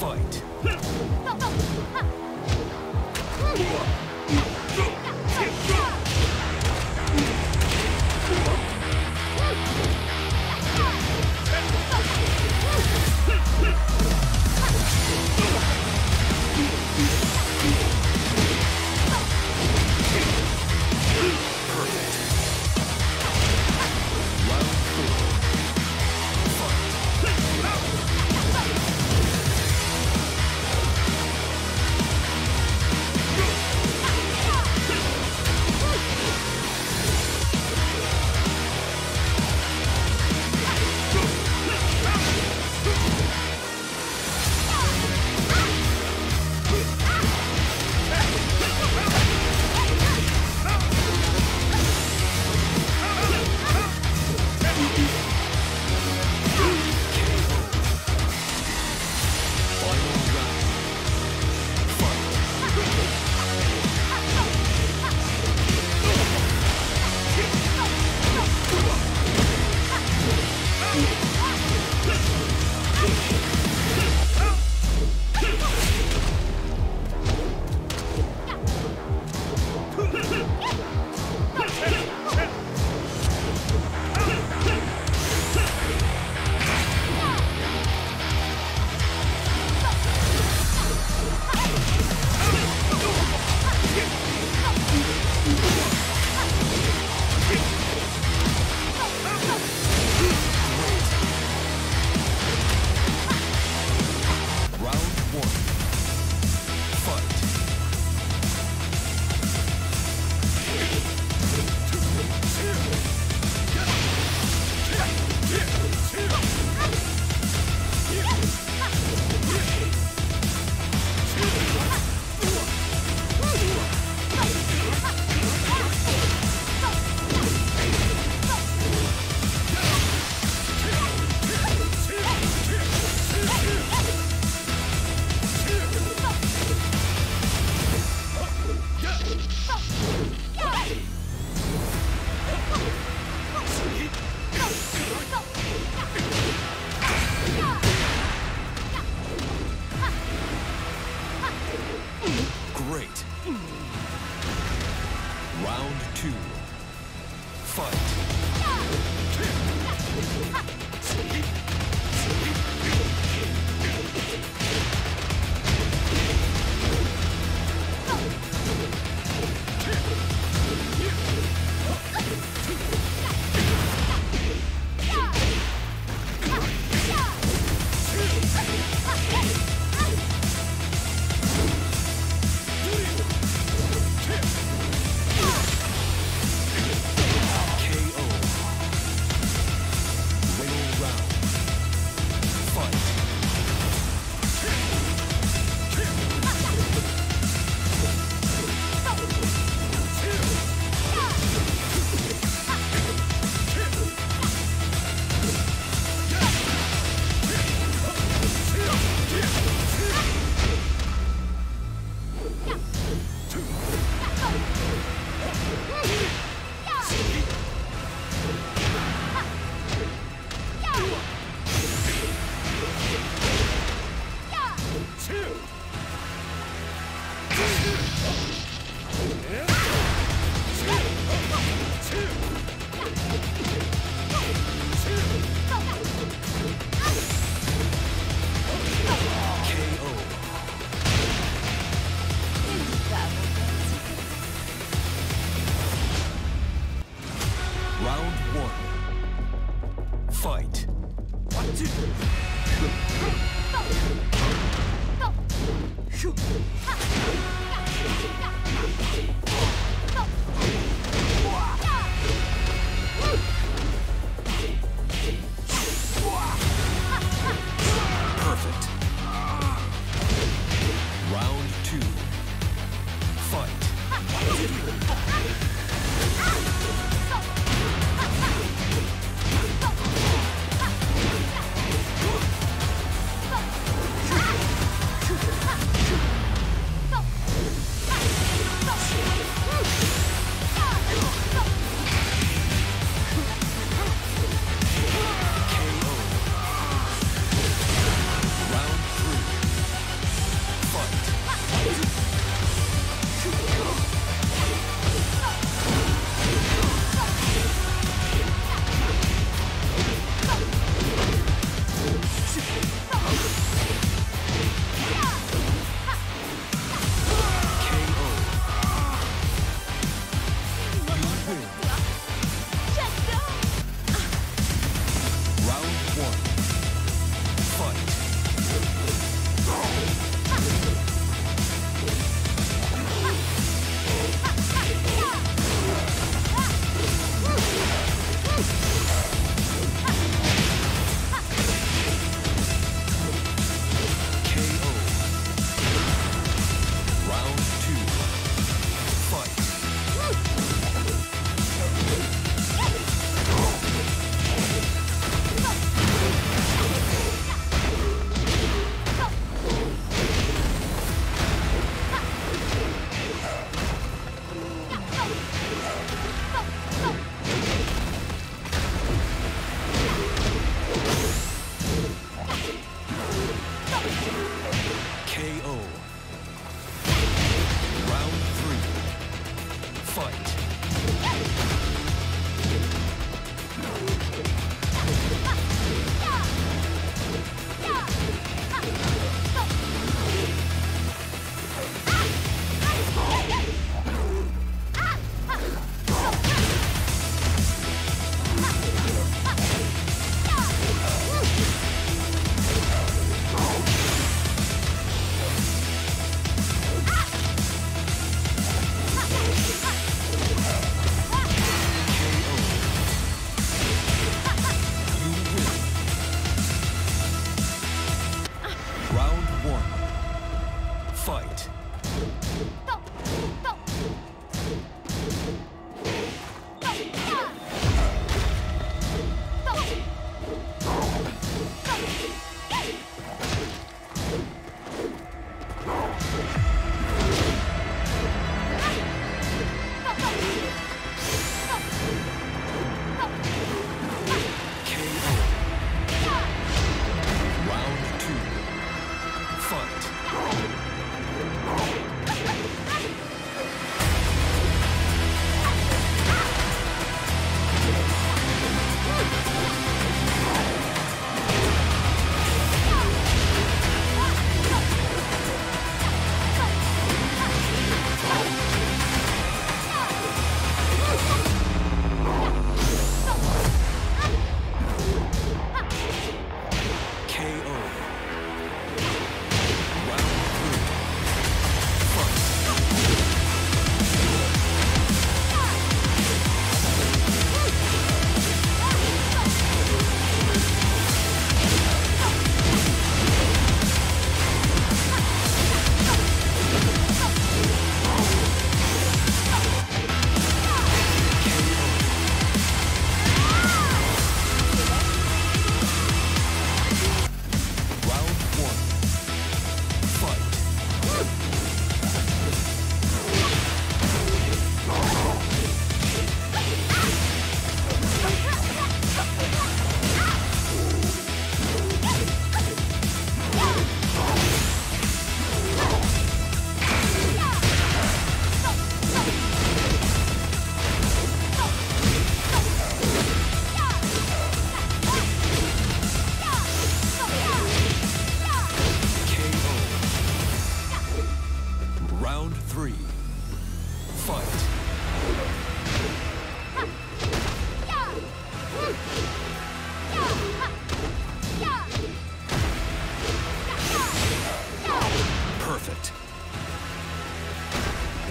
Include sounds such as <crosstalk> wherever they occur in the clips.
Fight. <laughs> one. Fight. Perfect.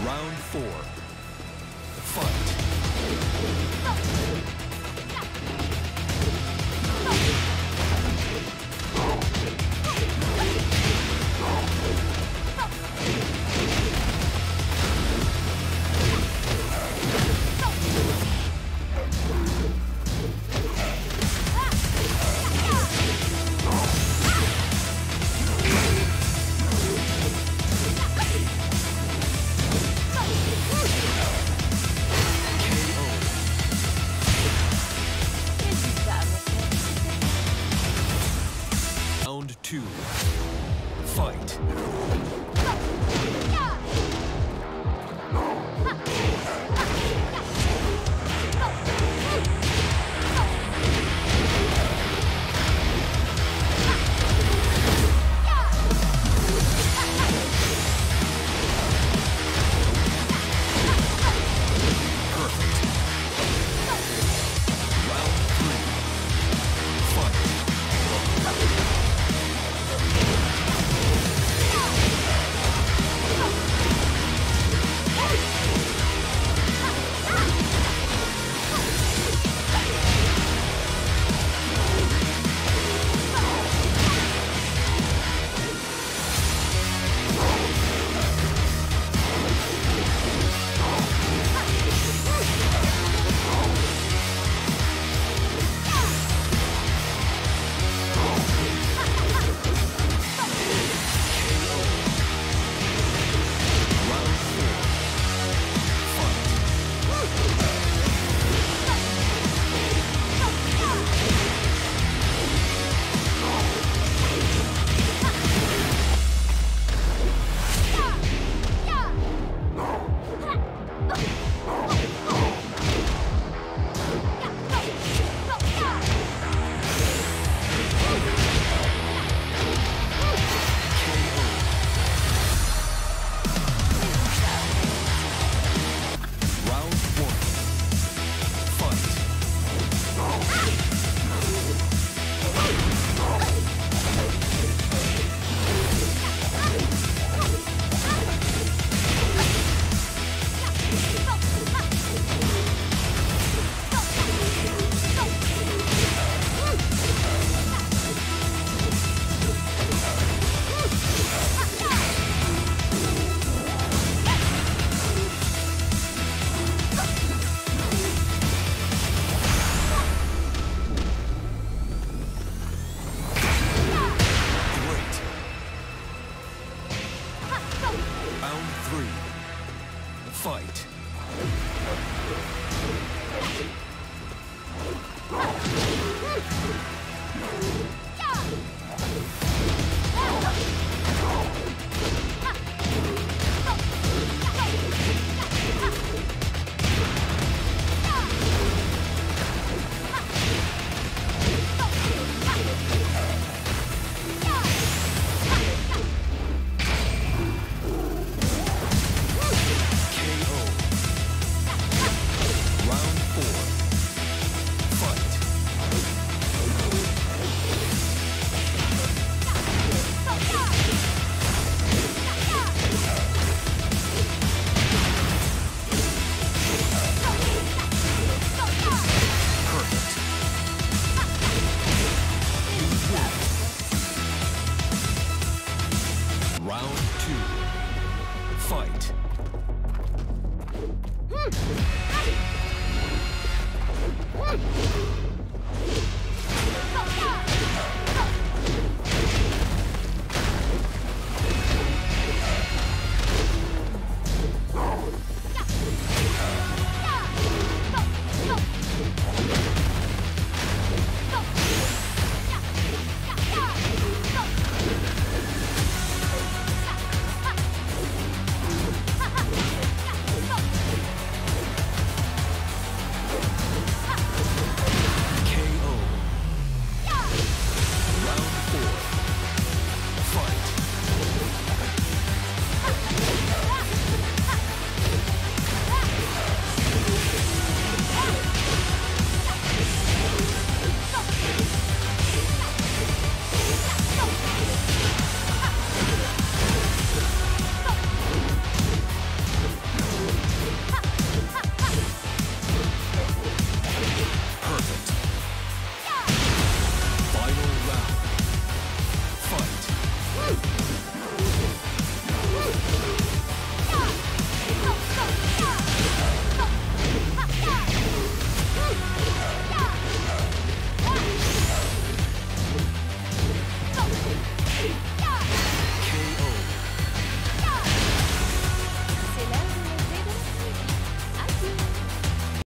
Round four. Fight.